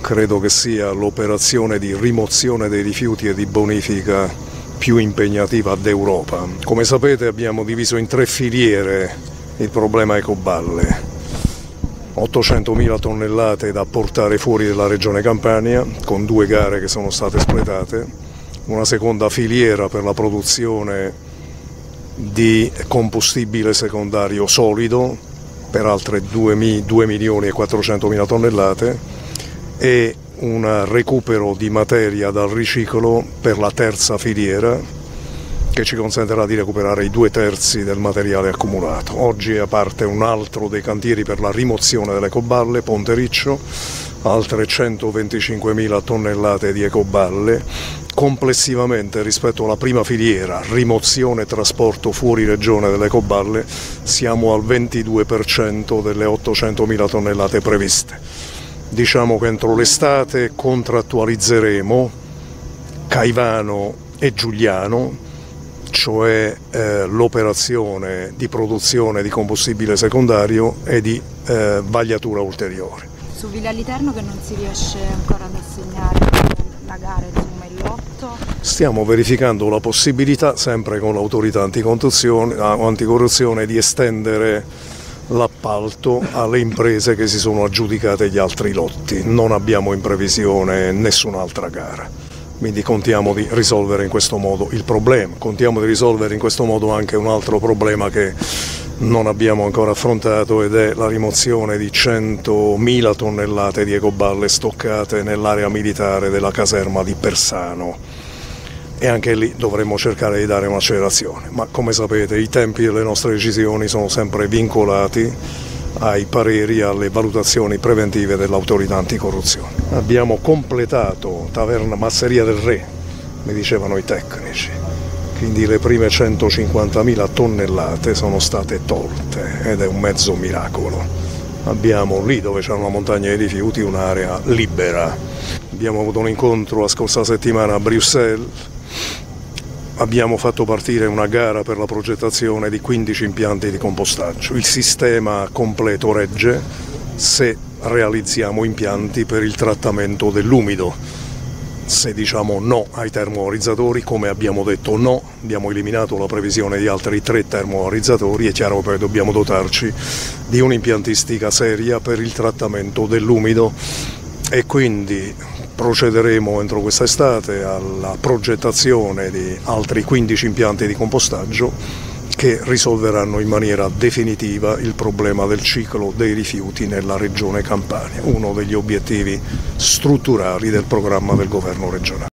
credo che sia l'operazione di rimozione dei rifiuti e di bonifica più impegnativa d'Europa. Come sapete abbiamo diviso in tre filiere il problema ecoballe. 800.000 tonnellate da portare fuori dalla regione Campania con due gare che sono state espletate, una seconda filiera per la produzione di combustibile secondario solido per altre 2 milioni e 400 mila tonnellate e un recupero di materia dal riciclo per la terza filiera che ci consentirà di recuperare i due terzi del materiale accumulato. Oggi è a parte un altro dei cantieri per la rimozione delle ecoballe, Ponte Riccio, altre 125.000 tonnellate di ecoballe. Complessivamente rispetto alla prima filiera, rimozione e trasporto fuori regione delle ecoballe, siamo al 22% delle 800.000 tonnellate previste. Diciamo che entro l'estate contrattualizzeremo Caivano e Giuliano, cioè eh, l'operazione di produzione di combustibile secondario e di eh, vagliatura ulteriore. Su Villa Literno che non si riesce ancora ad assegnare la gara insomma, il lotto? Stiamo verificando la possibilità, sempre con l'autorità anticorruzione, di estendere l'appalto alle imprese che si sono aggiudicate gli altri lotti. Non abbiamo in previsione nessun'altra gara. Quindi contiamo di risolvere in questo modo il problema, contiamo di risolvere in questo modo anche un altro problema che non abbiamo ancora affrontato ed è la rimozione di 100.000 tonnellate di ecoballe stoccate nell'area militare della caserma di Persano e anche lì dovremmo cercare di dare un'accelerazione, ma come sapete i tempi delle nostre decisioni sono sempre vincolati ai pareri e alle valutazioni preventive dell'autorità anticorruzione. Abbiamo completato Taverna Masseria del Re, mi dicevano i tecnici, quindi le prime 150.000 tonnellate sono state tolte ed è un mezzo miracolo. Abbiamo lì dove c'è una montagna di rifiuti un'area libera. Abbiamo avuto un incontro la scorsa settimana a Bruxelles abbiamo fatto partire una gara per la progettazione di 15 impianti di compostaggio. Il sistema completo regge se realizziamo impianti per il trattamento dell'umido. Se diciamo no ai termovalorizzatori, come abbiamo detto no, abbiamo eliminato la previsione di altri tre termovalorizzatori, è chiaro che poi dobbiamo dotarci di un'impiantistica seria per il trattamento dell'umido e quindi procederemo entro quest'estate alla progettazione di altri 15 impianti di compostaggio che risolveranno in maniera definitiva il problema del ciclo dei rifiuti nella regione Campania, uno degli obiettivi strutturali del programma del governo regionale.